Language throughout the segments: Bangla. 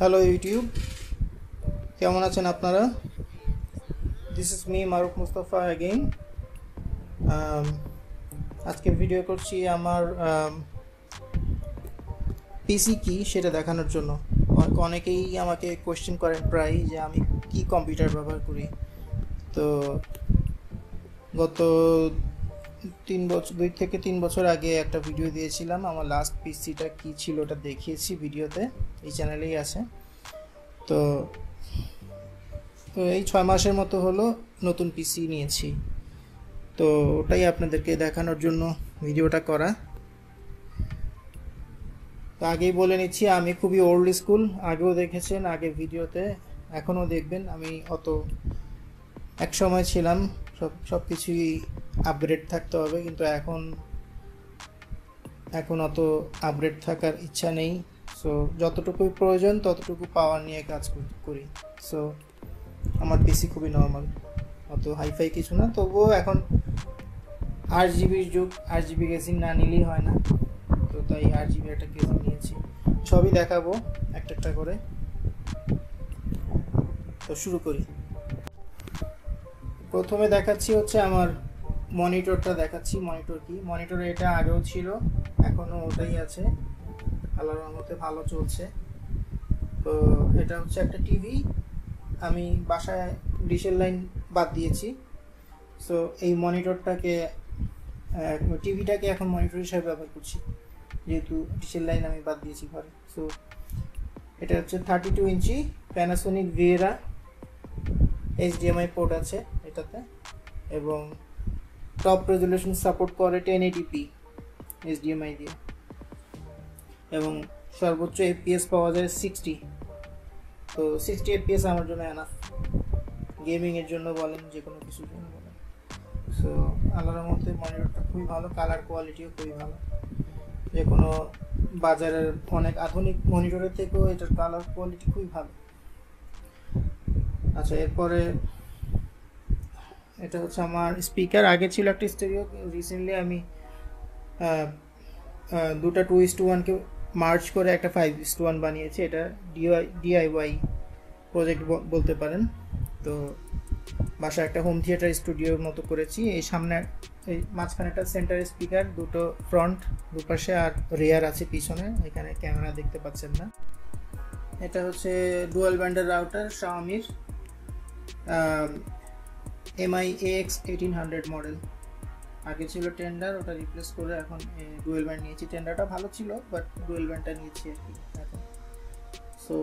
হ্যালো ইউটিউব কেমন আছেন আপনারা? This is me Maruf Mustafa again আজকে ভিডিও করছি আমার পিসি কি সেটা দেখানোর জন্য। অনেকেই আমাকে কোয়েশ্চেন করেন প্রায় যে আমি কি কম্পিউটার ব্যবহার করি। তো গত তিন বছর দুই থেকে তিন বছর আগে একটা ভিডিও দিয়েছিলাম। আমার লাস্ট পিসিটা কি ছিল ওটা দেখিয়েছি ভিডিওতে এই চ্যানেলেই আছে। তো তো এই ছয় মাসের মতো হলো নতুন পিসি নিয়েছি। তো ওটাই আপনাদেরকে দেখানোর জন্য ভিডিওটা করা। তো আগেই বলে নিচ্ছি, আমি খুবই ওল্ড স্কুল আগেও দেখেছেন, আগে ভিডিওতে এখনও দেখবেন। আমি অত, এক সময় ছিলাম সব সব কিছুই আপগ্রেড থাকতে হবে, কিন্তু এখন এখন অত আপগ্রেড থাকার ইচ্ছা নেই। সো যতটুকুই প্রয়োজন, ততটুকু পাওয়ার নিয়ে কাজ করি সো আমার পিসি খুবই নর্মাল অত হাইফাই কিছু না, তবুও এখন আট জিবির যুগ, আট জিবি গেসিং না নিলেই হয় না। তো তাই আট জিবি একটা গেসিং নিয়েছি। সবই দেখাবো একটা একটা করে। তো শুরু করি। প্রথমে দেখাচ্ছি হচ্ছে আমার মনিটরটা, দেখাচ্ছি মনিটর কি। মনিটরে এটা আগেও ছিল এখনও ওটাই আছে। আল্লাহর রহমতে ভালো চলছে। তো এটা হচ্ছে একটা টিভি আমি বাসায় ডিশের লাইন বাদ দিয়েছি। সো এই মনিটরটাকে টিভিটাকে এখন মনিটর হিসেবে ব্যবহার করছি। যেহেতু ডিশের লাইন আমি বাদ দিয়েছি ঘরে। সো এটা হচ্ছে thirty two inch Panasonic Viera HDMI port আছে। এটাতে। এবং টপ রেজুলেশন সাপোর্ট করে টেন এইটিপি এইচডিএমআই দিয়ে। এবং সর্বোচ্চ এফপিএস পাওয়া যায় সিক্সটি তো সিক্সটি এফপিএস আমার জন্য এনাফ গেমিংয়ের জন্য বলেন যে কোনো কিছুর জন্য বলেন। সো আল্লাহর মধ্যে মনিটরটা খুবই ভালো কালার কোয়ালিটিও খুবই ভালো। যে কোনো বাজারের অনেক আধুনিক মনিটরের থেকেও এটার কালার কোয়ালিটি খুবই ভালো। আচ্ছা এরপরে এটা হচ্ছে আমার স্পিকার আগে ছিল একটা স্টেরিও রিসেন্টলি আমি দুটা টু ইস টু ওয়ানকে মার্চ করে একটা ফাইভ ইস টু ওয়ান বানিয়েছি। এটা ডিআই ডিআইওয়াই প্রজেক্ট বলতে পারেন। তো বাসায় একটা হোম থিয়েটার স্টুডিওর মতো করেছি। এই সামনে, এই মাঝখানে একটা সেন্টার স্পিকার দুটো ফ্রন্ট দুপাশে আর রেয়ার আছে পিছনে। এখানে ক্যামেরা দেখতে পাচ্ছেন না। এটা হচ্ছে ডুয়াল ব্যান্ডের router শাওমির Mi X eighteen hundred model আগে ছিল টেন্ডার ওটা রিপ্লেস করে এখন ডুয়েল ব্যান্ড নিয়েছি। টেন্ডারটা ভালো ছিল বাট ডুয়েল ব্যান্ডটা নিয়েছি আর কি এখন। সো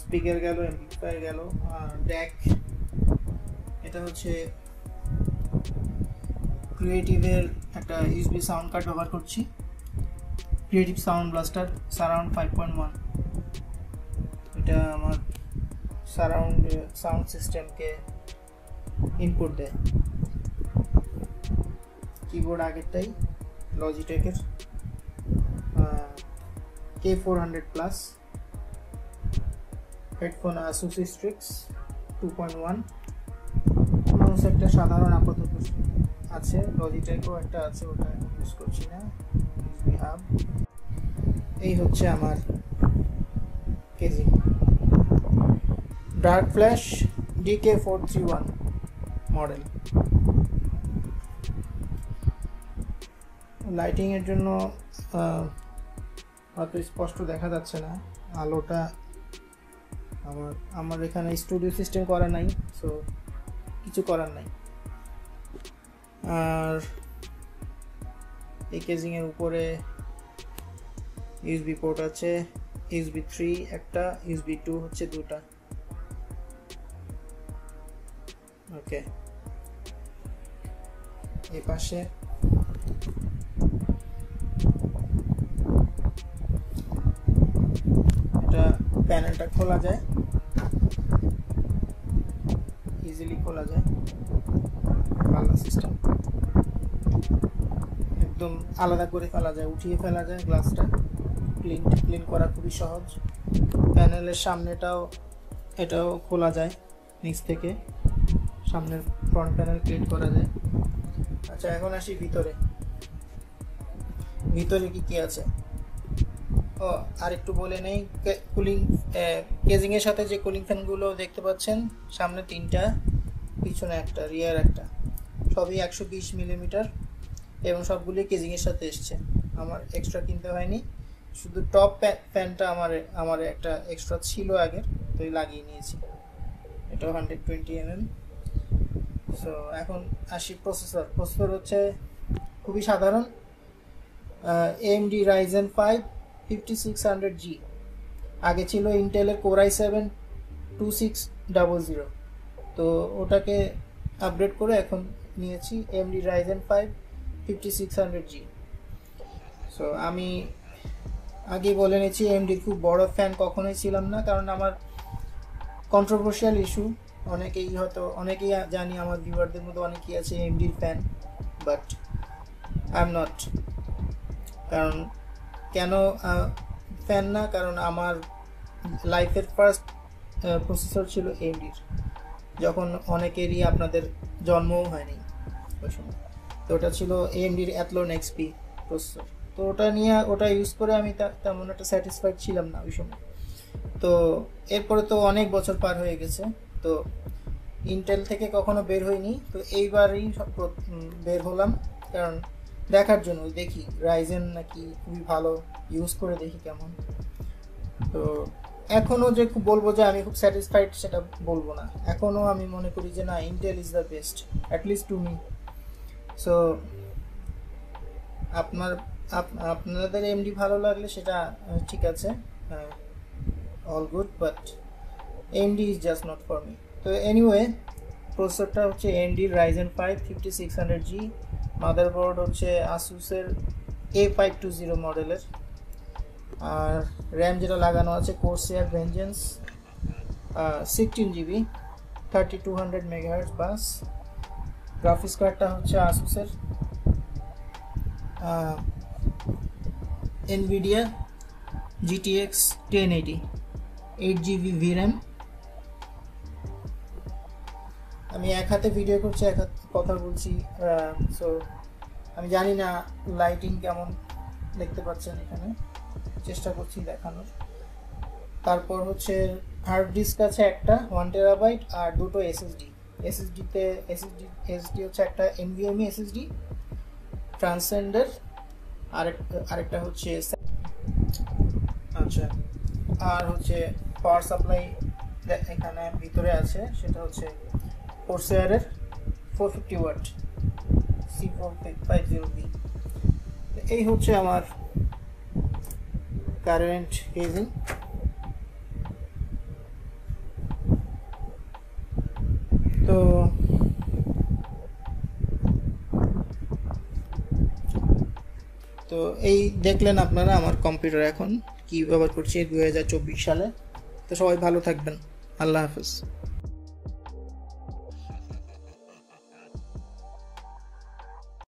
স্পিকার গেল এমপ্লিফায়ার গেল, আর ড্যাক এটা হচ্ছে ক্রিয়েটিভের একটা ইউএসবি সাউন্ড কার্ড ব্যবহার করছি। Creative Sound Blaster surround five point one এটা আমার সারাউন্ড সাউন্ড সিস্টেমকে ইনপুট দেয় কিবোর্ড আগেরটাই লজিটেকের K four hundred plus headphone Asus Strix two point one একটা সাধারণ আপাতত আছে লজিটেকও একটা আছে, ওটা ইউজ করছি না। হাব এই হচ্ছে আমার KG four three one model লাইটিংয়ের জন্য হয়তো স্পষ্ট দেখা যাচ্ছে না। আলোটা আমার আমার এখানে স্টুডিও সিস্টেম করা নাই সো কিছু করার নাই। আর এই কেজিংয়ের উপরে ইউএসবি পোর্ট আছে ইউএসবি থ্রি একটা ইউএসবি টু হচ্ছে দুটা। ওকে। এই পাশে। এটা প্যানেলটা খোলা যায়। ইজিলি খোলা যায়। পাল্লা সিস্টেম একদম আলাদা করে ফেলা যায়, উঠিয়ে ফেলা যায় গ্লাসটা ক্লিন ক্লিন করা খুবই সহজ। প্যানেলের সামনেটাও, এটাও খোলা যায়, নিচ থেকে। সামনের ফ্রন্ট প্যানেল ক্লিন করা যায়। আচ্ছা এখন আসি ভিতরে। ভিতরে কি কি আছে? ও, আর একটু বলে নেই কুলিং কেজিং এর সাথে যে কুলিং ফ্যানগুলো দেখতে পাচ্ছেন, সামনে তিনটা, পিছনে একটা রিয়ার একটা। সবই একশো বিশ মিলিমিটার এবং সবগুলি কেজিং এর সাথে এসছে। আমার এক্সট্রা কিনতে হয়নি। শুধু টপ ফ্যানটা আমার আমার একটা এক্সট্রা ছিল আগে তো লাগিয়ে নিয়েছি। এটাও হান্ড্রেড টোয়েন্টি এমএম সো এখন আসি প্রসেসর প্রসেসর হচ্ছে খুবই সাধারণ AMD Ryzen five fifty six hundred G আগে ছিল ইন্টেলের Core i seven two six double zero তো ওটাকে আপডেট করে এখন নিয়েছি AMD Ryzen five fifty six hundred G so আমি আগে বলে নিয়েছি এমডির খুব বড় ফ্যান কখনোই ছিলাম না, কারণ আমার কন্ট্রোভার্সিয়াল ইস্যু অনেকেই হয়তো, অনেকেই জানি আমার ভিউয়ারদের মধ্যে অনেকেই আছে এমডির fan but I am not কারণ কেন ফ্যান না? কারণ আমার লাইফের ফার্স্ট প্রসেসর ছিল এমডির যখন অনেকেরই আপনাদের জন্মও হয়নি ওই সময়। তো ওটা ছিল এমডির অ্যাথলোন এক্সপি প্রসেসর তো ওটা নিয়ে, ওটা ইউজ করে আমি তেমন একটা স্যাটিসফাইড ছিলাম না ওই সময়। তো এরপরে তো অনেক বছর পার হয়ে গেছে। তো ইন্টেল থেকে কখনো বের হয়নি তো এইবারই বের হলাম। কারণ দেখার জন্য দেখি রাইজেন নাকি খুবই ভালো। ইউজ করে দেখি কেমন। তো এখনও যে বলব যে আমি খুব স্যাটিসফাইড সেটা বলব না। এখনও আমি মনে করি যে না Intel is the best at least to me so আপনার আপনাদের এমডি ভালো লাগলে সেটা ঠিক আছে। All good but AMD is just not for me তো এনিওয়ে প্রসেসরটা হচ্ছে AMD Ryzen five fifty six hundred G motherboard হচ্ছে আসুসের এ ফাইভ টু জিরো মডেলের আর র্যাম যেটা লাগানো আছে Corsair Vengeance sixteen GB thirty two hundred megahertz bus graphics কার্ডটা হচ্ছে আসুসের Nvidia GTX ten eighty eight GB VRAM আমি এক হাতে ভিডিও করছি এক হাতে কথা বলছি সো আমি জানি না লাইটিং কেমন দেখতে পাচ্ছেন এখানে। চেষ্টা করছি দেখানোর। তারপর হচ্ছে হার্ড ডিস্ক আছে একটা ওয়ান টেরাবাইট আর দুটো এসএসডি এসএসডিতে এসএসডি এসডি হচ্ছে একটা এনভিএমই এসএসডি ট্রান্সেন্ডার আরেকটা আরেকটা হচ্ছে আচ্ছা। আর হচ্ছে পাওয়ার সাপ্লাই এখানে ভিতরে আছে সেটা হচ্ছে কোর্সেয়ারের four fifty watt C four five zero B এই হচ্ছে আমার কারেন্ট কেজিং তো তো এই দেখলেন আপনারা আমার কম্পিউটার এখন কি ব্যবহার করছি দুই হাজার চব্বিশ সালে। তো সবাই ভালো থাকবেন। আল্লাহ হাফিজ।